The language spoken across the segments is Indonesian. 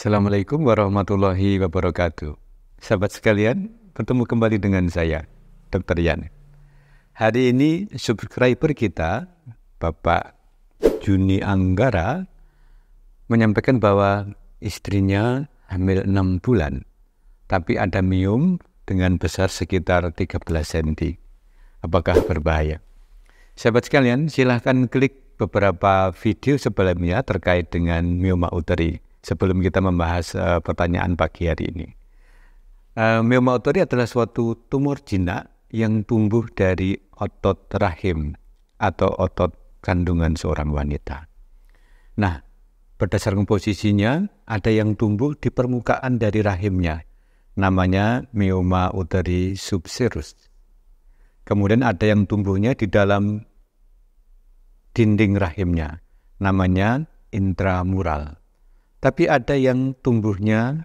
Assalamualaikum warahmatullahi wabarakatuh. Sahabat sekalian, bertemu kembali dengan saya, Dr. Yan. Hari ini subscriber kita, Bapak Juni Anggara, menyampaikan bahwa istrinya hamil 6 bulan, tapi ada mium dengan besar sekitar 13 cm. Apakah berbahaya? Sahabat sekalian, silahkan klik beberapa video sebelumnya terkait dengan mioma uteri sebelum kita membahas uh, pertanyaan pagi hari ini. Uh, mioma uteri adalah suatu tumor jinak yang tumbuh dari otot rahim atau otot kandungan seorang wanita. Nah, berdasarkan posisinya, ada yang tumbuh di permukaan dari rahimnya, namanya mioma uteri subserus. Kemudian ada yang tumbuhnya di dalam dinding rahimnya, namanya intramural. Tapi ada yang tumbuhnya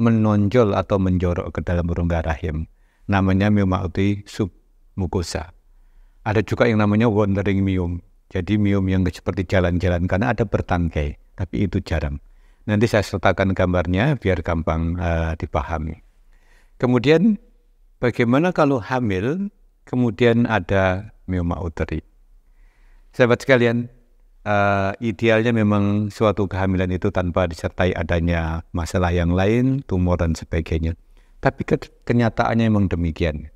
menonjol atau menjorok ke dalam rongga rahim, namanya mioma uteri submukosa. Ada juga yang namanya wandering miom, jadi miom yang seperti jalan-jalan karena ada bertangkai, tapi itu jarang. Nanti saya sertakan gambarnya biar gampang uh, dipahami. Kemudian bagaimana kalau hamil kemudian ada mioma uteri? Sahabat sekalian, uh, idealnya memang suatu kehamilan itu tanpa disertai adanya masalah yang lain, tumor dan sebagainya. Tapi ke kenyataannya memang demikian.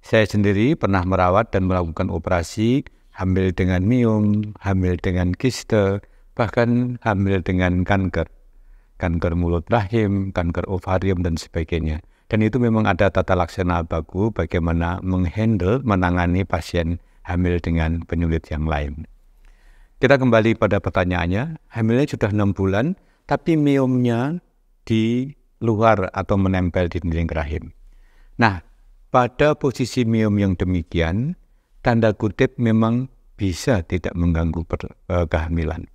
Saya sendiri pernah merawat dan melakukan operasi hamil dengan miom, hamil dengan kiste, bahkan hamil dengan kanker kanker mulut rahim, kanker ovarium, dan sebagainya. Dan itu memang ada tata laksana baku bagaimana menghandle, menangani pasien hamil dengan penyulit yang lain. Kita kembali pada pertanyaannya, hamilnya sudah enam bulan, tapi miomnya di luar atau menempel di dinding rahim. Nah, pada posisi miom yang demikian, tanda kutip memang bisa tidak mengganggu per, uh, kehamilan.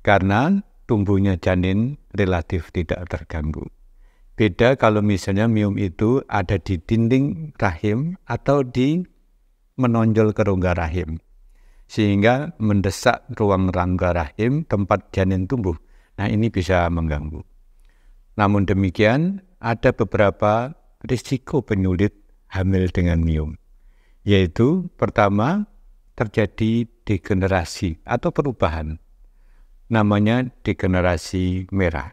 Karena tumbuhnya janin relatif tidak terganggu. Beda kalau misalnya miom itu ada di dinding rahim atau di menonjol ke rongga rahim. Sehingga mendesak ruang rongga rahim tempat janin tumbuh. Nah ini bisa mengganggu. Namun demikian ada beberapa risiko penyulit hamil dengan miom. Yaitu pertama terjadi degenerasi atau perubahan namanya degenerasi merah.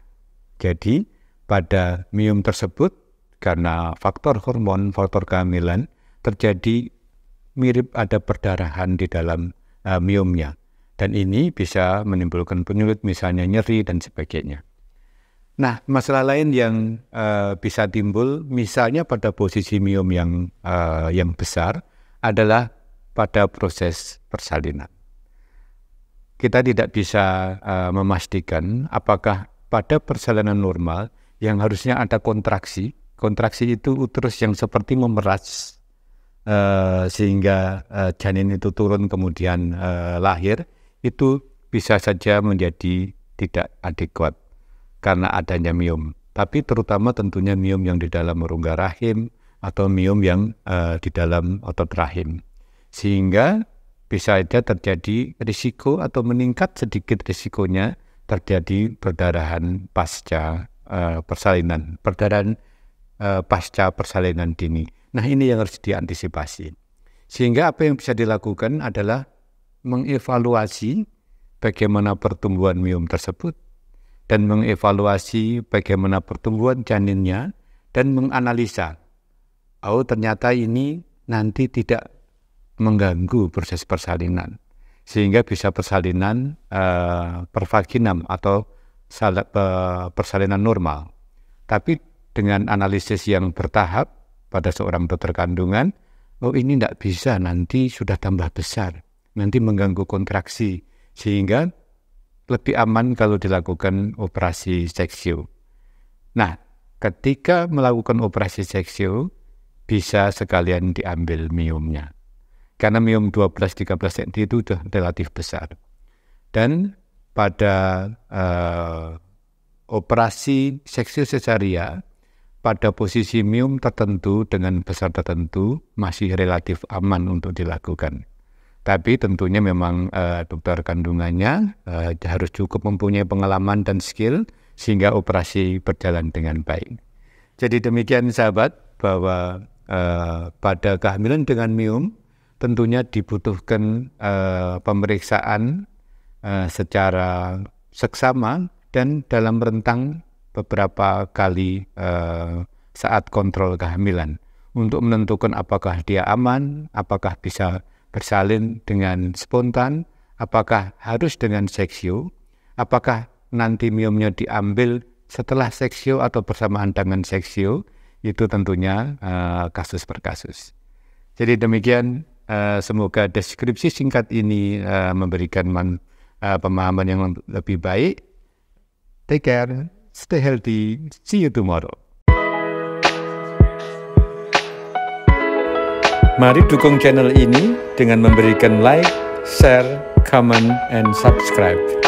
Jadi pada miom tersebut karena faktor hormon, faktor kehamilan terjadi mirip ada perdarahan di dalam uh, miomnya. Dan ini bisa menimbulkan penyulit misalnya nyeri dan sebagainya. Nah, masalah lain yang uh, bisa timbul misalnya pada posisi miom yang uh, yang besar adalah pada proses persalinan kita tidak bisa uh, memastikan apakah pada persalinan normal yang harusnya ada kontraksi, kontraksi itu uterus yang seperti memeras uh, sehingga uh, janin itu turun kemudian uh, lahir, itu bisa saja menjadi tidak adekuat karena adanya miom. Tapi terutama tentunya miom yang di dalam rongga rahim atau miom yang uh, di dalam otot rahim. Sehingga bisa saja terjadi risiko atau meningkat sedikit risikonya terjadi perdarahan pasca uh, persalinan, perdarahan uh, pasca persalinan dini. Nah ini yang harus diantisipasi. Sehingga apa yang bisa dilakukan adalah mengevaluasi bagaimana pertumbuhan miom tersebut dan mengevaluasi bagaimana pertumbuhan janinnya dan menganalisa. Oh ternyata ini nanti tidak mengganggu proses persalinan sehingga bisa persalinan uh, pervaginam atau sal, uh, persalinan normal. Tapi dengan analisis yang bertahap pada seorang dokter kandungan, oh ini tidak bisa nanti sudah tambah besar, nanti mengganggu kontraksi sehingga lebih aman kalau dilakukan operasi seksio. Nah, ketika melakukan operasi seksio bisa sekalian diambil miumnya karena miom 12-13 cm itu sudah relatif besar. Dan pada uh, operasi seksi sesaria, pada posisi miom tertentu dengan besar tertentu masih relatif aman untuk dilakukan. Tapi tentunya memang uh, dokter kandungannya uh, harus cukup mempunyai pengalaman dan skill sehingga operasi berjalan dengan baik. Jadi demikian sahabat bahwa uh, pada kehamilan dengan mium tentunya dibutuhkan uh, pemeriksaan uh, secara seksama dan dalam rentang beberapa kali uh, saat kontrol kehamilan untuk menentukan apakah dia aman, apakah bisa bersalin dengan spontan, apakah harus dengan seksio, apakah nanti miumnya diambil setelah seksio atau bersamaan dengan seksio, itu tentunya uh, kasus per kasus. Jadi demikian, uh, semoga deskripsi singkat ini uh, memberikan man, uh, pemahaman yang lebih baik. Take care, stay healthy, see you tomorrow. Mari dukung channel ini dengan memberikan like, share, comment, and subscribe.